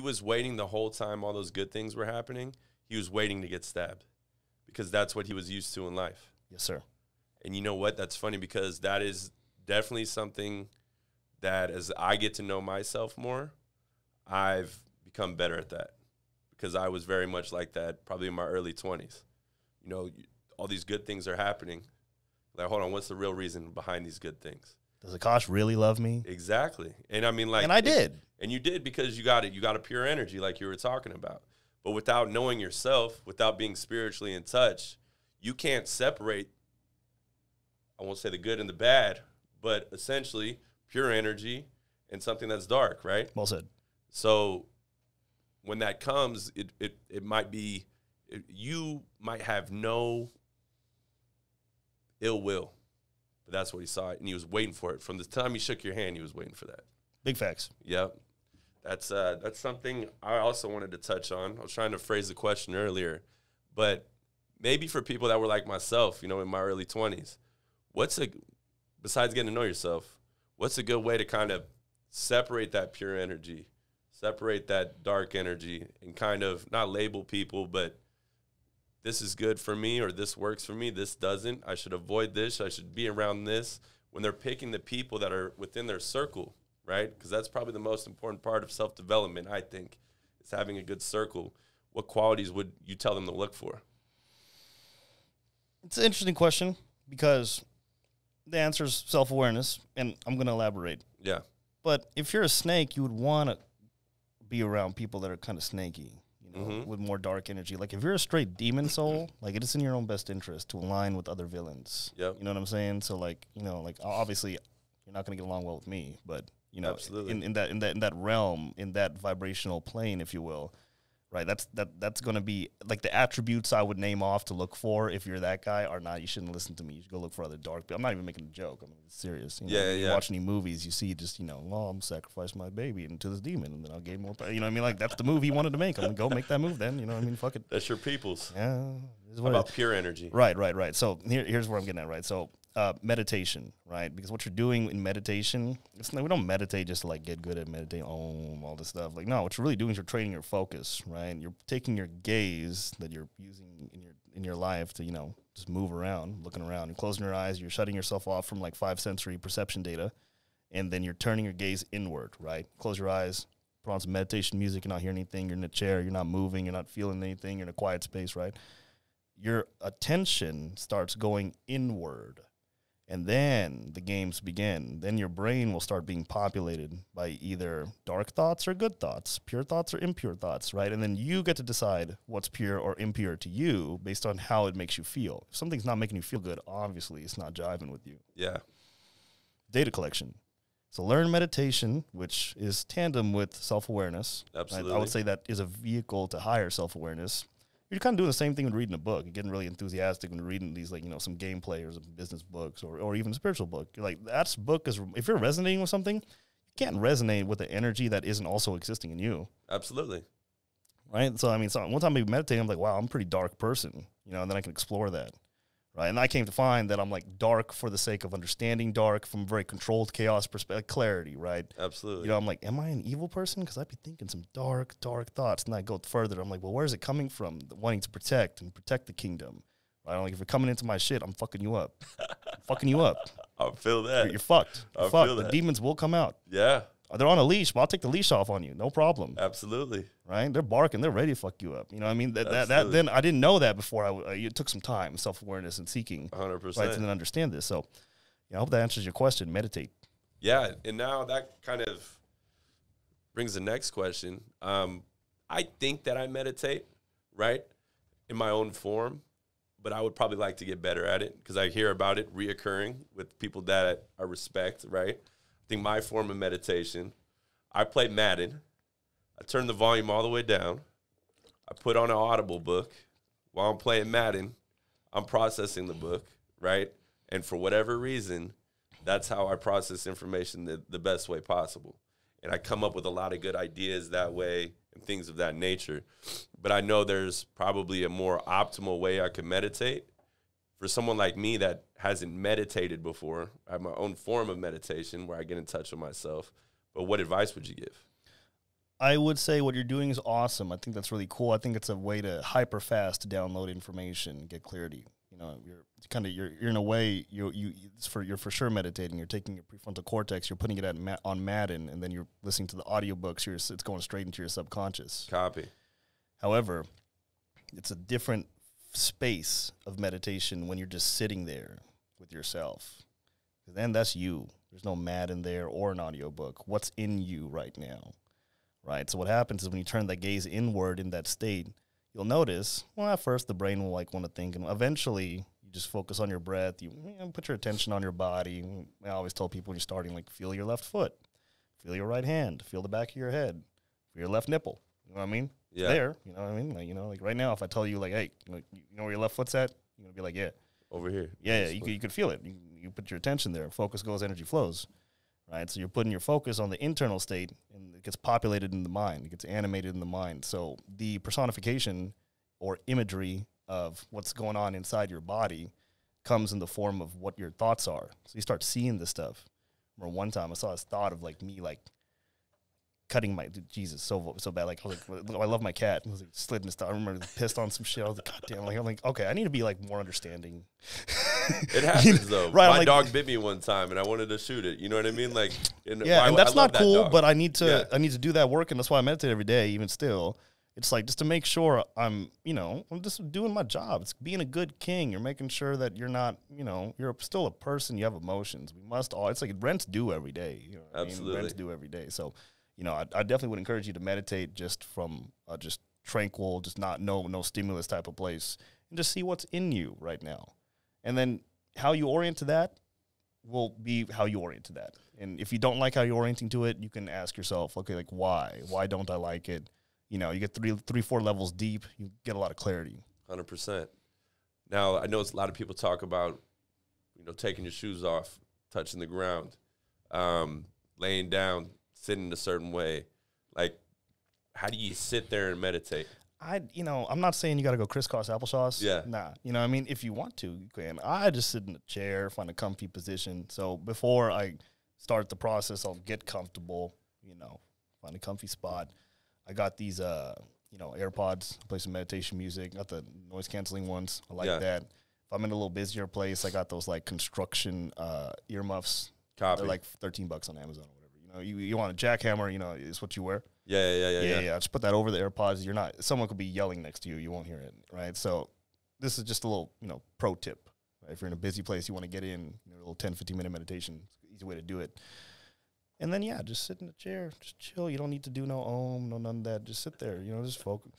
he was waiting the whole time all those good things were happening. He was waiting to get stabbed because that's what he was used to in life. Yes, sir. And you know what? That's funny because that is definitely something that as I get to know myself more, I've become better at that because I was very much like that probably in my early 20s. You know, all these good things are happening. Like, hold on, what's the real reason behind these good things? Does Akash really love me? Exactly. And I mean, like, and I it- did. and you did because you got it. You got a pure energy, like you were talking about. But without knowing yourself, without being spiritually in touch, you can't separate. I won't say the good and the bad, but essentially pure energy and something that's dark, right? Well said. So when that comes, it it, it might be it, you might have no ill will, that's what he saw, and he was waiting for it from the time he shook your hand. He was waiting for that. Big facts. Yep. That's uh that's something I also wanted to touch on. I was trying to phrase the question earlier, but maybe for people that were like myself, you know, in my early 20s, what's a besides getting to know yourself, what's a good way to kind of separate that pure energy, separate that dark energy and kind of not label people, but this is good for me or this works for me, this doesn't. I should avoid this, I should be around this when they're picking the people that are within their circle right? Because that's probably the most important part of self development, I think, is having a good circle. What qualities would you tell them to look for? It's an interesting question because the answer is self awareness, and I'm going to elaborate. Yeah, But if you're a snake, you would want to be around people that are kind of snaky, you know, Mhm. with more dark energy. Like if you're a straight demon soul, like it is in your own best interest to align with other villains. Yep. You know what I'm saying? So like, you know, like obviously you're not going to get along well with me, but you know, Absolutely. in, in that in that in that realm, in that vibrational plane, if you will, right? That's that that's going to be like the attributes I would name off to look for. If you're that guy or not, you shouldn't listen to me. You should go look for other dark. But I'm not even making a joke. I mean, it's serious. You know, Yeah, you yeah. Watch any movies, you see just you know, well, I'm sacrifice my baby into this demon, and then I'll gain more. You know, what I mean, like that's the move he wanted to make. I'm gonna go make that move. Then you know, what I mean, fuck it. that's your people's. Yeah, is what about pure energy? Right, right, right. So here, here's where I'm getting at. Right, so uh, meditation, right? Because what you're doing in meditation, it's we don't meditate just to like get good at meditating, all this stuff. Like, no, what you're really doing is you're training your focus, right? You're taking your gaze that you're using in your in your life to you know just move around, looking around, you're closing your eyes, you're shutting yourself off from like five sensory perception data, and then you're turning your gaze inward, right? Close your eyes. Put on some meditation music. You're not hearing anything. You're in a chair. You're not moving. You're not feeling anything. You're in a quiet space, right? your attention starts going inward and then the games begin. Then your brain will start being populated by either dark thoughts or good thoughts pure thoughts or impure thoughts right? And then you get to decide what's pure or impure to you based on how it makes you feel. If something's not making you feel good obviously it's not jiving with you. Yeah, data collection. So learn meditation which is tandem with self-awareness. Right? absolutely. I would say that is a vehicle to higher self awareness. You're kind of doing the same thing when reading a book. You're getting really enthusiastic when reading these, like you know, some gameplay or some business books or, or even a spiritual book. You're like, that book is. If you're resonating with something, you can't resonate with the energy that isn't also existing in you, absolutely. right? So I mean, so one time I meditating, I'm like, wow, I'm a pretty dark person, you know, and then I can explore that, right? And I came to find that I'm like dark for the sake of understanding dark from a very controlled chaos perspective, clarity, right? Absolutely. You know, I'm like, am I an evil person? Because I'd be thinking some dark, dark thoughts. And I go further. I'm like, well, where's it coming from? The wanting to protect and protect the kingdom. Right? I'm like, if you're coming into my shit, I'm fucking you up. I'm fucking you up. I feel You're, that. you're fucked. You're I fucked. feel The that. demons will come out. yeah, They're on a leash, but I'll take the leash off on you. No problem. absolutely. Right? They're barking. They're ready to fuck you up. You know what I mean? That, that, that then I didn't know that before. I uh, it took some time, self awareness and seeking, 100%. right, to then understand this. So, yeah, I hope that answers your question. Meditate. Yeah, and now that kind of brings the next question. Um, I think that I meditate, right, in my own form, but I would probably like to get better at it because I hear about it reoccurring with people that I respect, right? Think my form of meditation, I play Madden. I turn the volume all the way down. I put on an Audible book while I'm playing Madden. I'm processing the book, right? And for whatever reason, that's how I process information the, the best way possible. And I come up with a lot of good ideas that way and things of that nature. But I know there's probably a more optimal way I could meditate. For someone like me that hasn't meditated before, I have my own form of meditation where I get in touch with myself. But what advice would you give? I would say what you're doing is awesome. I think that's really cool. I think it's a way to hyper fast to download information, get clarity. You know, you're kind of you're, you're in a way you you it's for you're for sure meditating. You're taking your prefrontal cortex, you're putting it at Ma- on Madden, and then you're listening to the audiobooks. You're it's going straight into your subconscious. Copy. However, it's a different space of meditation when you're just sitting there with yourself. Then that's you. There's no Madden there or an audiobook. What's in you right now? Right. So what happens is when you turn that gaze inward in that state, you'll notice, well, at first the brain will like want to think and eventually you just focus on your breath. You, you know, put your attention on your body. I always tell people when you're starting, like feel your left foot, feel your right hand, feel the back of your head, feel your left nipple. You know what I mean? Yeah. there. You know what I mean? Like, you know, like right now, if I tell you like, hey, you know, you know where your left foot's at, you're gonna be like, yeah, Over here. yeah, yeah. You could, you could feel it. You, you put your attention there. Focus goes, energy flows. Right. So you're putting your focus on the internal state, and it gets populated in the mind. It gets animated in the mind. So the personification or imagery of what's going on inside your body comes in the form of what your thoughts are. So you start seeing this stuff. Remember one time I saw this thought of like me like cutting my Jesus so so bad. Like I was like, I love my cat. I was like slid and stuff. I remember pissed on some shit. I was like, God damn. Like I'm like, okay, I need to be like more understanding. It happens though. Right, My like- dog bit me one time, and I wanted to shoot it. You know what I mean? Like, and Yeah, I- and that's not that cool. dog. But I need to Yeah. I need to do that work, and that's why I meditate every day. Even still, it's like just to make sure I'm you know I'm just doing my job. It's being a good king. You're making sure that you're not you know you're still a person. You have emotions. We must all. It's like rent's due every day. You know what I mean? Absolutely. rent's due every day. So you know I, I definitely would encourage you to meditate just from uh, just tranquil, just not no no stimulus type of place, and just see what's in you right now, and then how you orient to that will be how you orient to that. And if you don't like how you're orienting to it, you can ask yourself, okay, like why? Why don't I like it? You know, you get three, three, four levels deep, you get a lot of clarity. Hundred percent. Now I know it's a lot of people talk about, you know, taking your shoes off, touching the ground, um, laying down, sitting a certain way. Like, how do you sit there and meditate? I, you know, I'm not saying you got to go crisscross applesauce. Yeah. Nah. You know, what I mean, if you want to, you can. I just sit in a chair, find a comfy position. So before I start the process, I'll get comfortable. You know, find a comfy spot. I got these, uh, you know, AirPods. Play some meditation music. Got the noise canceling ones. I like Yeah. that. If I'm in a little busier place, I got those like construction uh, earmuffs. Copy. They're like 13 bucks on Amazon or whatever. You know, you, you want a jackhammer, you know, is what you wear. yeah, yeah, yeah, yeah, Yeah, yeah, Just put that over the AirPods. You're not. Someone could be yelling next to you. You won't hear it, right? So, this is just a little, you know, pro tip. Right? If you're in a busy place, you want to get in, you know, a little 10, 15 minute meditation. It's an easy way to do it. And then yeah, just sit in a chair, just chill. You don't need to do no om, no none of that. Just sit there. You know, just focus,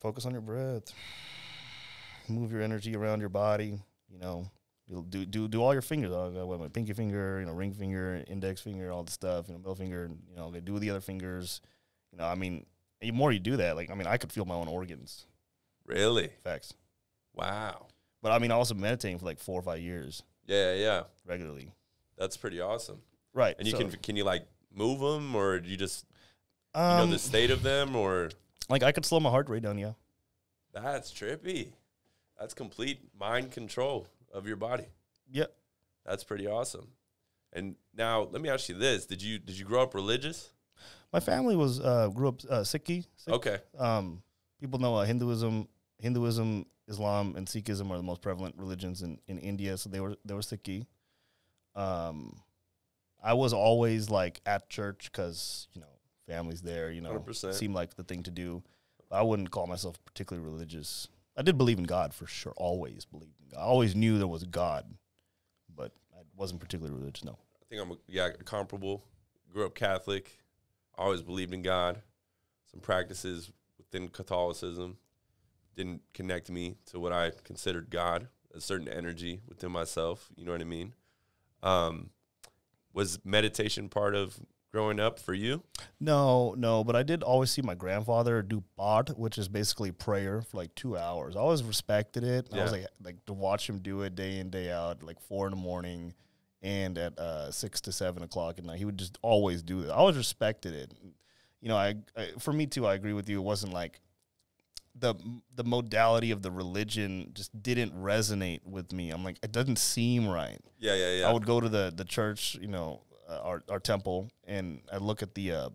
focus on your breath. Move your energy around your body. You know, you'll do do do all your fingers. Uh, my pinky finger, you know, ring finger, index finger, all the stuff. You know, middle finger. You know, they do the other fingers. You know, I mean, the more you do that, like I mean, I could feel my own organs. Really? Facts. Wow. But I mean, I also meditating for like four or five years Yeah, yeah. regularly. That's pretty awesome. Right. And you so, can can you like move them, or do you just you um, know the state of them, or like I could slow my heart rate down. Yeah. that's trippy. That's complete mind control of your body. Yeah. That's pretty awesome. And now let me ask you this: Did you did you grow up religious? My family was uh, grew up uh, Sikhi. Sikh. Okay. Um, people know uh, Hinduism, Hinduism, Islam, and Sikhism are the most prevalent religions in, in India. So they were they were Sikhi. Um, I was always like at church because you know families there. You know, 100%. seemed like the thing to do. I wouldn't call myself particularly religious. I did believe in God for sure. Always believed in God. I always knew there was God, but I wasn't particularly religious. No. I think I'm a, yeah comparable. Grew up Catholic. Always believed in God. Some practices within Catholicism didn't connect me to what I considered God. A certain energy within myself. You know what I mean? Um, was meditation part of growing up for you? No, no, but I did always see my grandfather do bod, which is basically prayer for like two hours. I always respected it. I was like, like to watch him do it day in day out, like four in the morning, and at uh, six to seven o'clock at night. He would just always do that. I always respected it. You know, I, I for me too. I agree with you. It wasn't like the the modality of the religion just didn't resonate with me. I'm like, it doesn't seem right. Yeah, yeah, yeah. I would go to the the church, you know, uh, our our temple, and I look at the uh,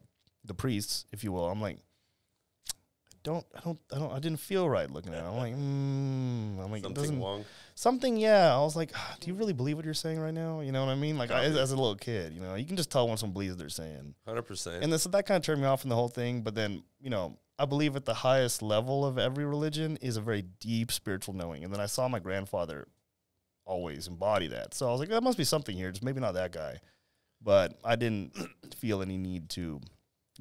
the priests, if you will. I'm like, I don't, I don't, I don't, I didn't feel right looking at it. I'm like, mm, I'm like, Something wrong. something, yeah. I was like, "Ah, do you really believe what you're saying right now? You know what I mean? Like, I, Copy. as a little kid, you know, you can just tell when someone believes what they're saying. Hundred percent. And this, that kind of turned me off from the whole thing. But then, you know, I believe at the highest level of every religion is a very deep spiritual knowing. And then I saw my grandfather always embody that. So I was like, that must be something here. Just maybe not that guy. But I didn't feel any need to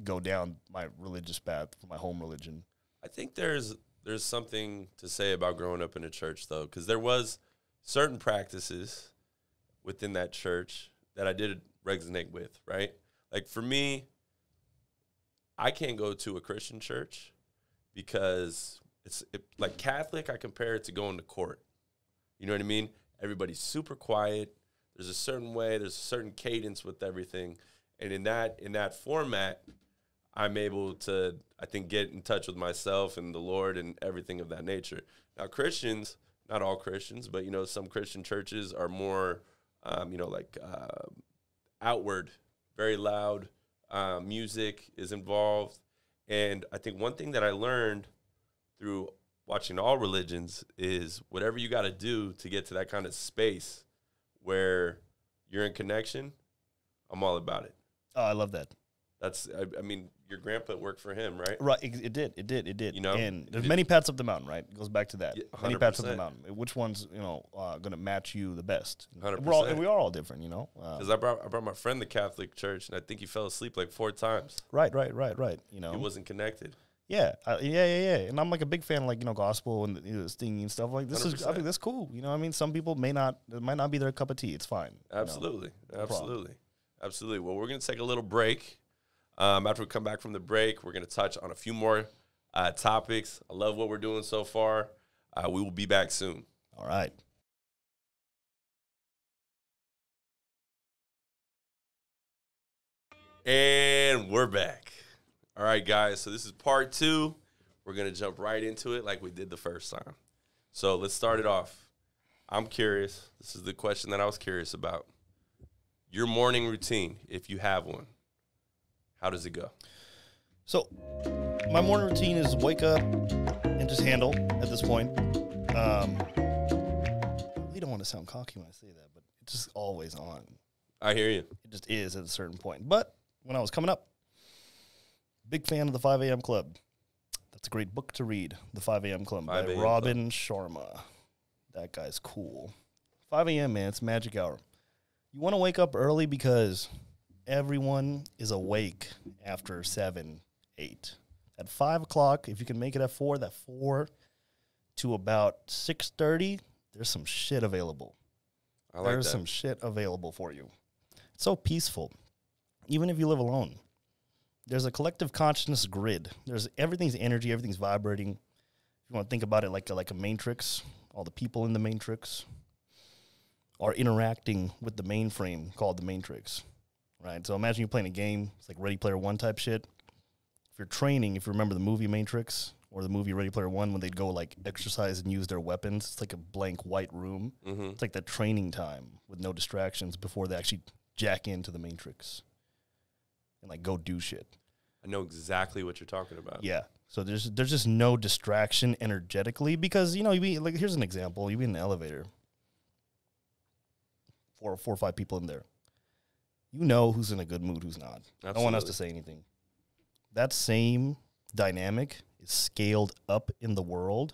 go down my religious path for my home religion. I think there's there's something to say about growing up in a church though, because there was certain practices within that church that I did resonate with, right? Like for me, I can't go to a Christian church because it's it, like Catholic. I compare it to going to court. You know what I mean? Everybody's super quiet. There's a certain way. There's a certain cadence with everything, and in that in that format, I'm able to, I think, get in touch with myself and the Lord and everything of that nature. Now, Christians, not all Christians, but you know, some Christian churches are more, um, you know, like uh, outward, very loud. Uh, music is involved, and I think one thing that I learned through watching all religions is whatever you got to do to get to that kind of space where you're in connection. I'm all about it. Oh, I love that. That's, I, I mean, your grandpa worked for him, right? Right, it, it did, it did, it did. You know, and there's many paths up the mountain, right? It goes back to that. Yeah, many paths up the mountain. Which one's you know uh, going to match you the best? All 100%. we are all different, you know. Uh, Because I brought I brought my friend to Catholic church, and I think he fell asleep like four times. right, right, right, right. You know, He wasn't connected. Yeah, uh, yeah, yeah, yeah. And I'm like a big fan, of like you know, gospel and you know, singing and stuff like this. Is I think that's cool. You know, what I mean, some people may not, it might not be their cup of tea. It's fine. you know. Absolutely, absolutely, absolutely. Well, we're gonna take a little break. Um, after we come back from the break, we're gonna touch on a few more uh, topics. I love what we're doing so far. Uh, we will be back soon. All right. And we're back. All right, guys. So this is part two. We're gonna jump right into it like we did the first time. So let's start it off. I'm curious. This is the question that I was curious about. Your morning routine, if you have one, how does it go? So, my morning routine is wake up and just handle at this point. Um, I don't want to sound cocky when I say that, but it's just always on. I hear you. It just is at a certain point. But when I was coming up, big fan of the 5 a.m. Club. That's a great book to read, The 5 a.m. Club 5 by. Robin Sharma. That guy's cool. 5 a.m., man, it's magic hour. You want to wake up early because everyone is awake after 7, 8. At 5 o'clock, if you can make it at 4, that 4 to about 6.30, there's some shit available I like there's that. some shit available for you. It's so peaceful, even if you live alone. There's a collective consciousness grid. There's everything's energy, everything's vibrating. If you want to think about it like a, like a matrix, all the people in the matrix are interacting with the mainframe called the matrix, right? So imagine you're playing a game. It's like Ready Player One type shit. If you're training, if you remember the movie Matrix or the movie Ready Player One, when they'd go like exercise and use their weapons, it's like a blank white room. hmm It's like that training time with no distractions before they actually jack into the matrix and like go do shit. I know exactly what you're talking about. Yeah. So there's there's just no distraction energetically because you know you be like here's an example you be in an elevator, four four or five people in there, you know who's in a good mood who's not. No one has to say anything. That same dynamic is scaled up in the world.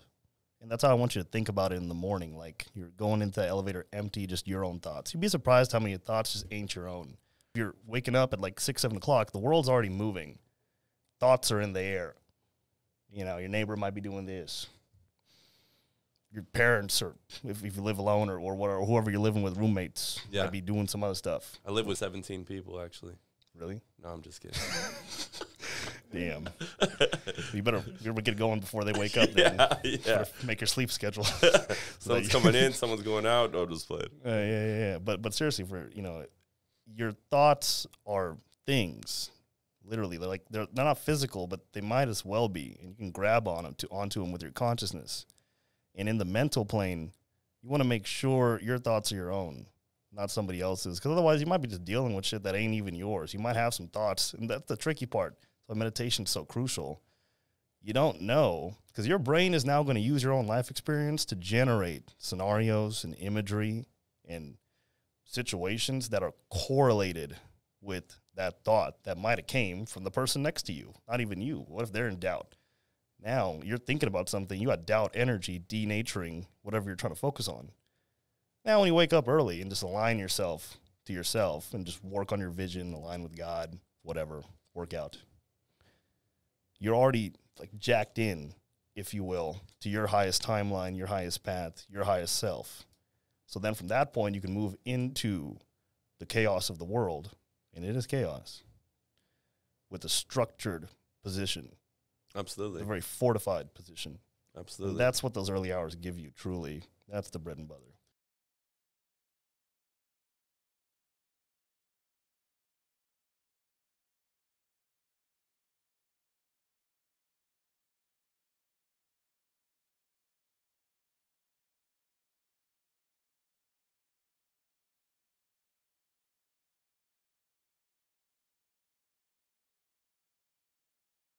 And that's how I want you to think about it in the morning. Like you're going into the elevator empty, just your own thoughts. You'd be surprised how many thoughts just ain't your own. If you're waking up at like six, seven o'clock, the world's already moving. Thoughts are in the air. You know, your neighbor might be doing this. Your parents, or if, if you live alone, or, or, what, or whoever you're living with, roommates, Yeah. might be doing some other stuff. I live with 17 people actually. Really? No, I'm just kidding. Damn. you better you better get going before they wake up. Then. yeah, yeah. Make your sleep schedule. Someone's coming in, someone's going out. I'll just play it. Uh, yeah, yeah, yeah. But but seriously, for you know, your thoughts are things. Literally, they're like they're, not physical, but they might as well be, and you can grab on them to onto them with your consciousness. And in the mental plane, you want to make sure your thoughts are your own, not somebody else's, because otherwise you might be just dealing with shit that ain't even yours. You might have some thoughts, and that's the tricky part. why meditation's so crucial. You don't know because your brain is now going to use your own life experience to generate scenarios and imagery and situations that are correlated with that thought that might have came from the person next to you, not even you. What if they're in doubt? Now you're thinking about something, you got doubt energy denaturing whatever you're trying to focus on. Now, when you wake up early and just align yourself to yourself and just work on your vision, align with God, whatever, work out, you're already like jacked in, if you will, to your highest timeline, your highest path, your highest self. So then from that point, you can move into the chaos of the world, and it is chaos, with a structured position, Absolutely. a very fortified position. And Absolutely. that's what those early hours give you, truly. That's the bread and butter.